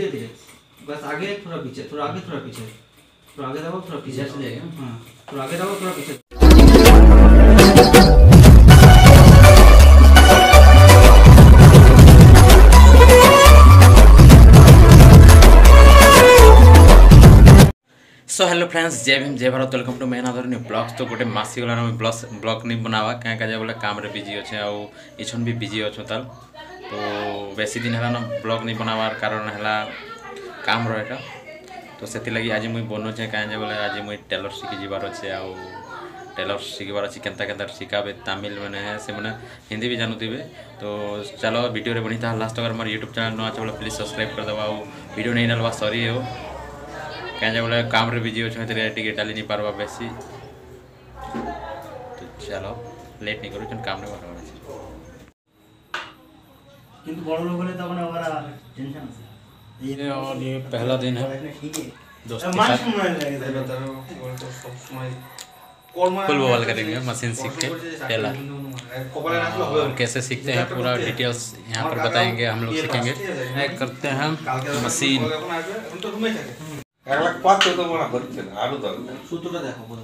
धीरे धीरे बस आगे थोड़ा पीछे थोड़ा आगे थोड़ा पीछे। थोड़ा आगे दबाओ थोड़ा पीछे। चले हाँ थोड़ा आगे दबाओ थोड़ा पीछे। सो हेलो फ्रेंड्स जय भीम जय भारत। वेलकम टू मेन अदर न्यू ब्लॉग्स तो गोटे मासी गलान ब्लॉग ब्लॉग नहीं बनावा। क्या क्या बोले काम रे बिज़ी अच्छे आउ इछन भी बिज़ी अच्छो ताल। तो बेसी दिन है ना ब्लॉग नहीं बनावार कारण है काम रहा तो से लगी आज मुझे बनौचे क्या बोले आज मुझे टेलर शिखी जीवार अच्छे आउ टेलर शिखबार अच्छी केन्ता केन्ता शिखाबे तमिल मैंने से मैंने हिंदी भी जानुवे तो चलो वीडियो रे बनी था लास्ट अगर मोर यूट्यूब चैनल नुआ बोले प्लीज़ सब्सक्राइब कर दबा वीडियो नहीं डालवा सॉरी हो क्या बोले काम बिज़ी अच्छे टिके डाली नहीं पारवा बेसी तो चलो लेट नहीं करूँ काम আছে কিন্তু বড় লোক হলে তখন আবার টেনশন আছে ये और ये पहला दिन है ঠিক दोस्त মান के साथ সম্মান লাগে फुल बवाल करेंगे मशीन सीख के टेलर और कैसे सीखते हैं पूरा डिटेल्स यहाँ पर बताएंगे हम लोग सीखेंगे एक करते हैं मशीन এক লাখ পাঁচ তো মনে করছে না আরো দরকার সূত্রটা দেখো বলো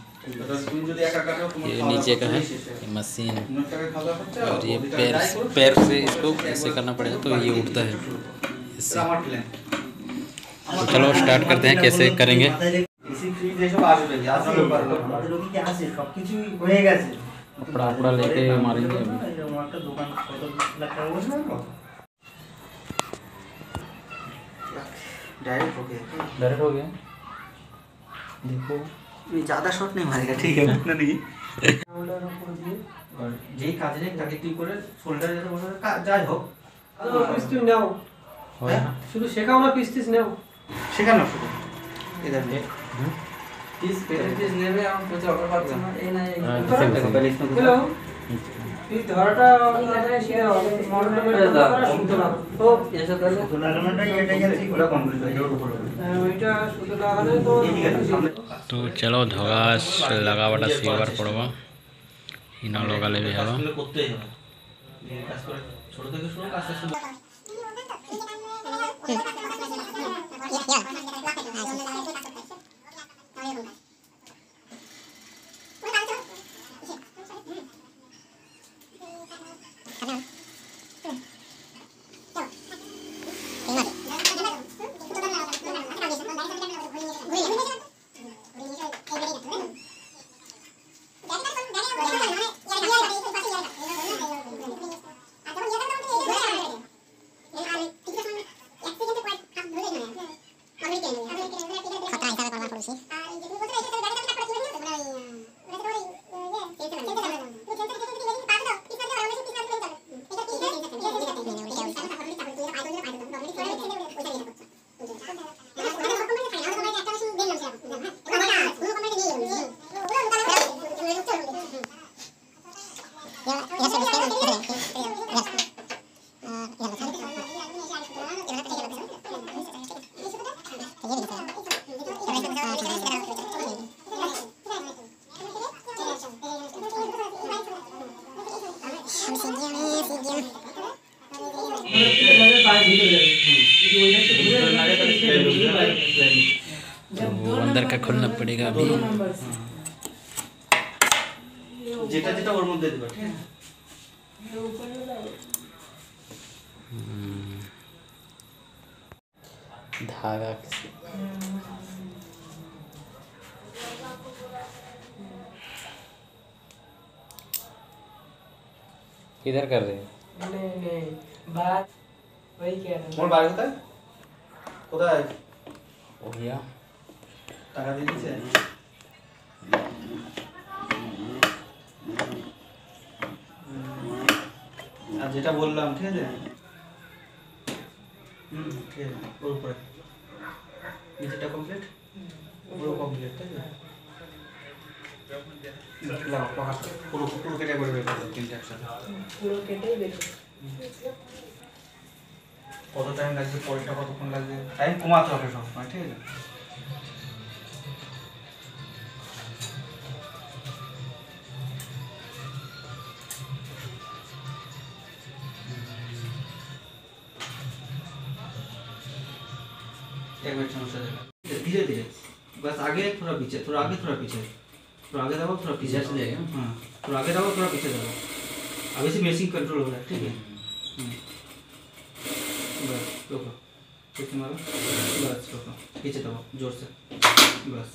ये नीचे का है मशीन। और ये पैर पैर से इसको ऐसे करना पड़ेगा तो ये उठता है। इससे तो चलो स्टार्ट करते हैं कैसे करेंगे। कपड़ा उपड़ा लेके मारेंगे डायरेक्ट हो गया। डायरेक्ट हो गया। देखो। ये ज्यादा शॉट नहीं मारेगा ठीक है उतना नहीं और যেই কাজ নেই তাকে তুই করে শোল্ডারে যেতে বলবে কা- যাই হোক পিস তুমি নাও हो गया শুধু শেখাও না পিস টিস নাও শেখানো শুধু এদের পিস পেটে পিস নেবে আমি বলতে অর্ডার পাচ্ছি না এই না हाँ, হ্যালো তো চলো ধগাস লাগাবাটা শিখবার পড়ব ইনা লগালে বি হবা ছোট থেকে শুরু কাজ শুরু Yeah. तो वो अंदर का खोलना पड़ेगा अभी যেটা যেটা ওর মধ্যে দিবা ঠিক আছে धागा किसी किधर कर रहे हैं नहीं नहीं बात ওই কেন তোমার বাড়ি কোথায় কোথায় ও গিয়া টাকা দিয়ে দিছে আর যেটা বললাম ঠিক আছে? হুম ঠিক আছে। ওর উপরে নিচেটা কমপ্লিট পুরো কমপ্লিট তাই না পুরো পুরো কেটে করে বের করো তিনটে একসাথে। পুরো কেটেই বের কত টাইম লাগবে পরেরটা কতক্ষণ লাগবে টাইম কমাতে হবে সবসময় ঠিক আছে एक मिनट समस्या देगा धीरे धीरे बस आगे थोड़ा पीछे थोड़ा आगे थोड़ा पीछे थोड़ा आगे दबाओ थोड़ा पीछे से जाएगा? हाँ थोड़ा आगे दबाओ थोड़ा पीछे दबाओ अभी से मेसिंग कंट्रोल हो रहा है ठीक है हम्म। बस रोको किक मारो बस रोको पीछे दबाओ जोर से बस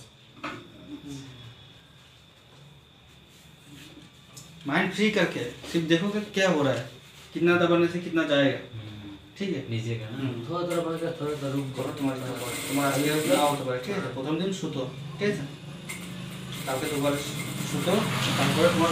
माइंड फ्री करके सिर्फ देखो कि क्या हो रहा है कितना दबाने से कितना जाएगा ठीक है নিজে কেন হুম। থোড়া থোড়া করে থোড়া থোড়া রুম করো তোমার ইচ্ছা করো। তোমার আগে নাও হতে পারে ঠিক আছে প্রথম দিন শুতো ঠিক আছে কালকে দুবার শুতো তারপরে তোমার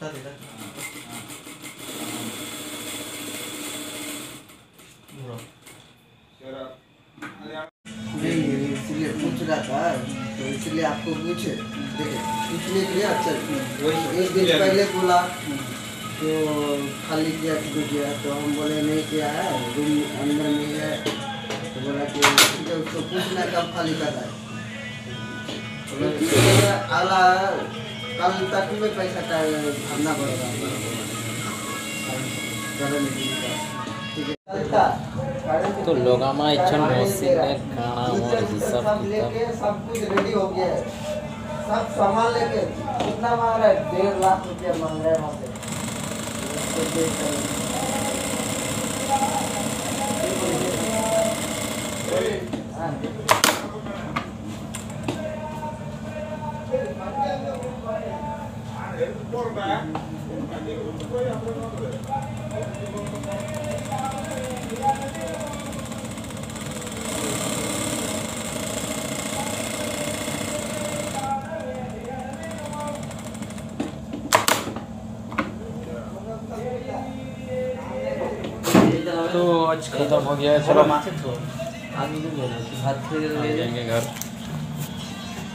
दादे नहीं तो इसलिए आपको पूछे देखे पूछने अच्छा एक दिन पहले बोला तो खाली किया कि किया तो हम बोले नहीं किया है, रूम अंदर में है तो बोला कि ठीक है उसको पूछना कब खाली कर रहा है। कल तक में पैसा का भरना पड़ेगा। है तो लोगामा इच्छन मशीन ने खाना और सब लेके सब कुछ रेडी हो गया है। सब सामान लेके कितना मांग रहा है? डेढ़ लाख रुपया मांग रहा है वहाँ पे उसको देख कर- हाँ। तो आज खत्म हो गया है चलो भात जाएँगे घर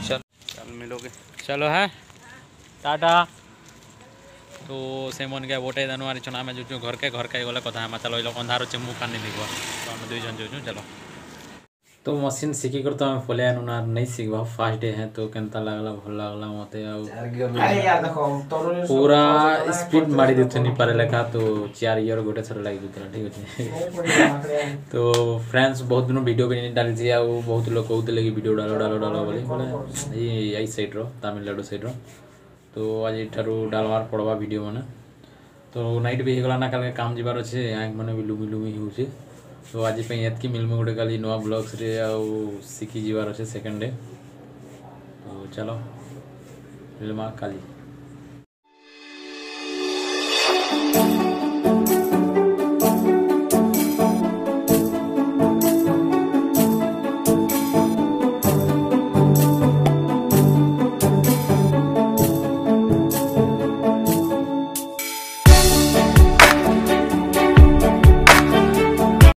चल। कल मिलोगे चलो है। टाटा। तो से मन के गोटे નામે જોજો आम जो घर के घर के गले कथा એ લોકો अंधार છે મું કાન નહીં દેખવા તો અમે દોઈ જણ तो मशीन सीखी कर तो हम फले अनुनार नहीं सीखबा फ़र्स्ट डे है तो केनता लागला भल लागला मते आउ पूरा स्पीड मारी देते नहीं पारे लेखा तो चार ईयर गोटे थर लाग जतला ठीक अछि तो फ्रेंड्स बहुत दिन वीडियो भी नहीं डाली आ बहुत लोग कहते कि वीडियो डालो डालो डालो बोली ई आई side row Tamil Nadu side row તો આજે ઠારું ડાળવાર પડવા વિડીયો મને તો નાઇટ બી ହେଇଗଲା ନା କାଲି କାମ ଯିବାର ଅଛି ଆଙ୍କମାନେ ବି ଲୁମି ଲୁମି ହେଉଛି ତ ଆଜି ପାଇଁ ଏତିକି ମିଳିବ ଗୋଟେ କାଲି ନୂଆ ବ୍ଲଗ୍ସରେ ଆଉ ଶିଖି ଯିବାର ଅଛି ସେକେଣ୍ଡ ଡେ ତ ଚାଲ ମିଳିମା କାଲି